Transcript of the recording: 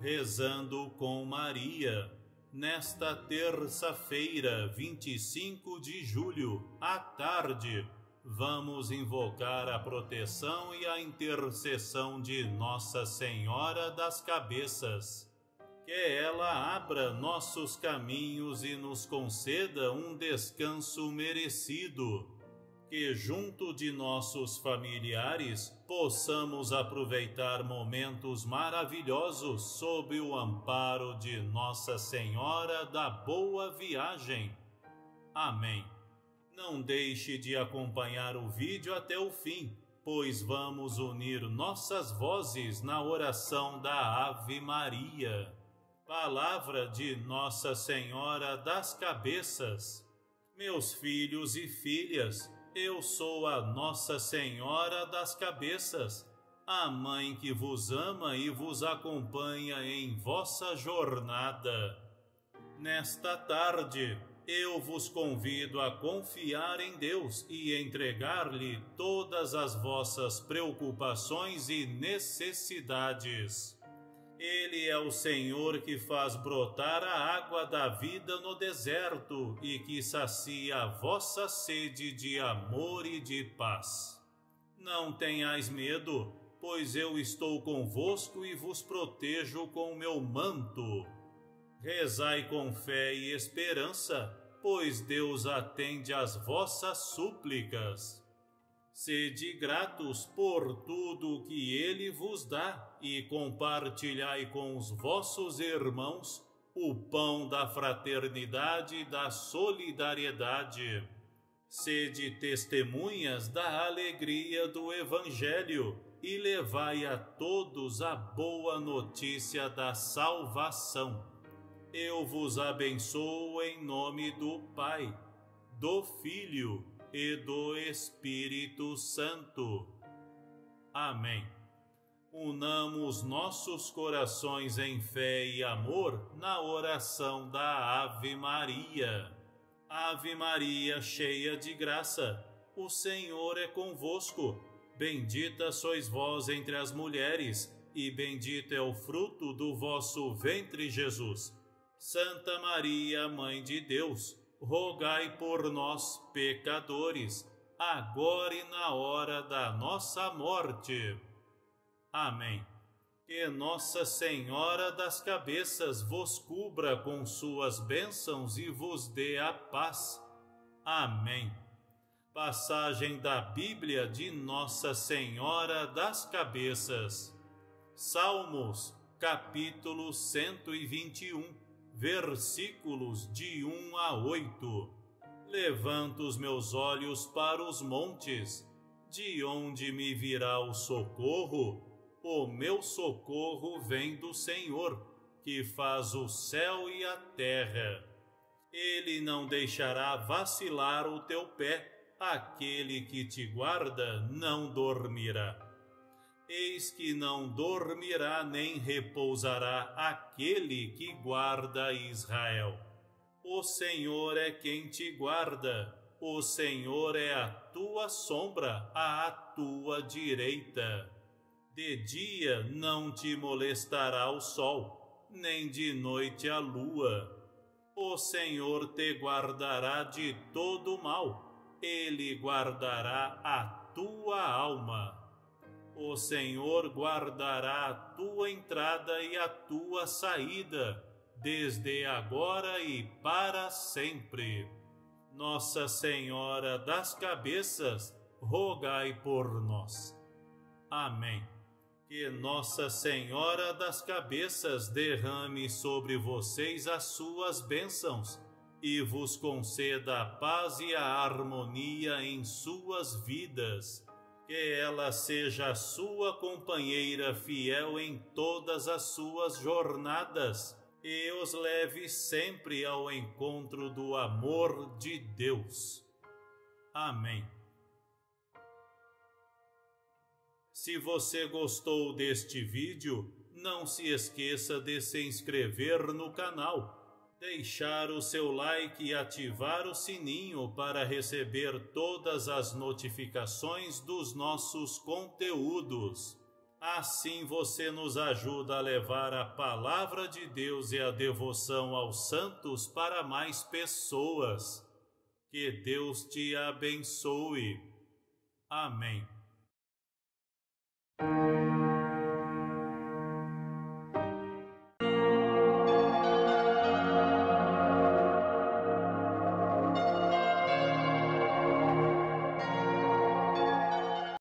Rezando com Maria, nesta terça-feira, 25 de julho, à tarde, vamos invocar a proteção e a intercessão de Nossa Senhora das Cabeças. Que ela abra nossos caminhos e nos conceda um descanso merecido que junto de nossos familiares possamos aproveitar momentos maravilhosos sob o amparo de Nossa Senhora da Boa Viagem. Amém. Não deixe de acompanhar o vídeo até o fim, pois vamos unir nossas vozes na oração da Ave Maria. Palavra de Nossa Senhora das Cabeças. Meus filhos e filhas, eu sou a Nossa Senhora das Cabeças, a mãe que vos ama e vos acompanha em vossa jornada. Nesta tarde, eu vos convido a confiar em Deus e entregar-lhe todas as vossas preocupações e necessidades. Ele é o Senhor que faz brotar a água da vida no deserto e que sacia a vossa sede de amor e de paz. Não tenhais medo, pois eu estou convosco e vos protejo com meu manto. Rezai com fé e esperança, pois Deus atende às vossas súplicas. Sede gratos por tudo que Ele vos dá e compartilhai com os vossos irmãos o pão da fraternidade e da solidariedade. Sede testemunhas da alegria do Evangelho e levai a todos a boa notícia da salvação. Eu vos abençoo em nome do Pai, do Filho e do Espírito Santo. Amém. Unamos nossos corações em fé e amor na oração da Ave Maria. Ave Maria, cheia de graça, o Senhor é convosco. Bendita sois vós entre as mulheres, e bendito é o fruto do vosso ventre, Jesus. Santa Maria, Mãe de Deus, rogai por nós, pecadores, agora e na hora da nossa morte. Amém. Que Nossa Senhora das Cabeças vos cubra com suas bênçãos e vos dê a paz. Amém. Passagem da Bíblia de Nossa Senhora das Cabeças. Salmos, capítulo 121 versículos de 1 a 8. Levanto os meus olhos para os montes, de onde me virá o socorro? O meu socorro vem do Senhor, que faz o céu e a terra. Ele não deixará vacilar o teu pé, aquele que te guarda não dormirá eis que não dormirá nem repousará aquele que guarda Israel. O Senhor é quem te guarda, o Senhor é a tua sombra à tua direita. De dia não te molestará o sol, nem de noite a lua. O Senhor te guardará de todo mal, ele guardará a tua alma o Senhor guardará a tua entrada e a tua saída, desde agora e para sempre. Nossa Senhora das Cabeças, rogai por nós. Amém. Que Nossa Senhora das Cabeças derrame sobre vocês as suas bênçãos e vos conceda a paz e a harmonia em suas vidas que ela seja sua companheira fiel em todas as suas jornadas e os leve sempre ao encontro do amor de Deus. Amém. Se você gostou deste vídeo, não se esqueça de se inscrever no canal deixar o seu like e ativar o sininho para receber todas as notificações dos nossos conteúdos. Assim você nos ajuda a levar a palavra de Deus e a devoção aos santos para mais pessoas. Que Deus te abençoe. Amém.